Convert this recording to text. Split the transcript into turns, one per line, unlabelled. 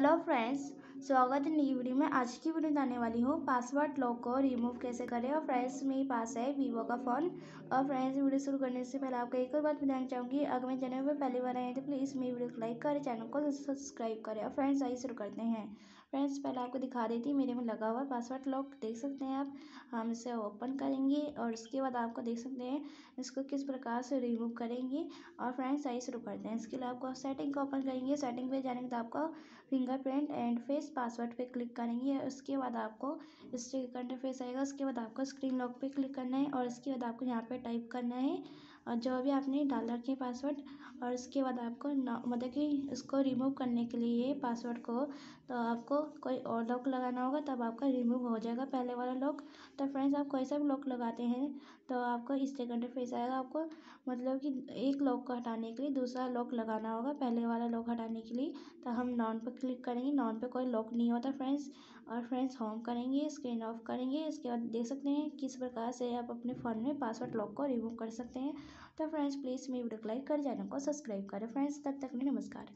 Hello friends स्वागत है नई वीडियो में। आज की वीडियो बताने वाली हूँ। पासवर्ड लॉक को रिमूव कैसे करें? और फ्रेंड्स, मेरे पास है वीवो का फ़ोन और फ्रेंड्स, वीडियो शुरू करने से पहले आपको एक और बात बताना चाहूँगी। अगर मेरे चैनल पर पहली बार आए तो प्लीज़ मेरी वीडियो को लाइक करें चैनल को सब्सक्राइब करें। और फ्रेंड्स, आइए शुरू करते हैं। फ्रेंड्स, पहले आपको दिखा देती मेरे में लगा हुआ पासवर्ड लॉक, देख सकते हैं आप। हम इसे ओपन करेंगे और उसके बाद आपको देख सकते हैं इसको किस प्रकार से रिमूव करेंगे। और फ्रेंड्स, आइए शुरू करते हैं। इसके लिए आपको सेटिंग को ओपन करेंगे। सेटिंग पे जाने के बाद आपको फिंगरप्रिंट एंड फेस पासवर्ड पे क्लिक करेंगे उसके बाद आपको स्टिक इंटरफेस आएगा उसके बाद आपको स्क्रीन लॉक पे क्लिक करना है और इसके बाद आपको यहाँ पे टाइप करना है। और जो भी आपने डाल रखे पासवर्ड और उसके बाद आपको मतलब कि इसको रिमूव करने के लिए पासवर्ड को तो आपको कोई और लॉक लगाना होगा, तब आपका रिमूव हो जाएगा पहले वाला लॉक तो फ्रेंड्स आप कोई सा भी लॉक लगाते हैं तो आपको इस तरह फेस आएगा आपको मतलब कि एक लॉक को हटाने के लिए दूसरा लॉक लगाना होगा पहले वाला लॉक हटाने के लिए। तो हम नॉन पर क्लिक करेंगे नॉन पे कोई लॉक नहीं होता फ्रेंड्स और फ्रेंड्स होम करेंगे स्क्रीन ऑफ़ करेंगे, इसके बाद देख सकते हैं किस प्रकार से आप अपने फ़ोन में पासवर्ड लॉक को रिमूव कर सकते हैं। तो फ्रेंड्स प्लीज़ मेरी वीडियो को लाइक कर चैनल को सब्सक्राइब करें। फ्रेंड्स, तब तक नमस्कार।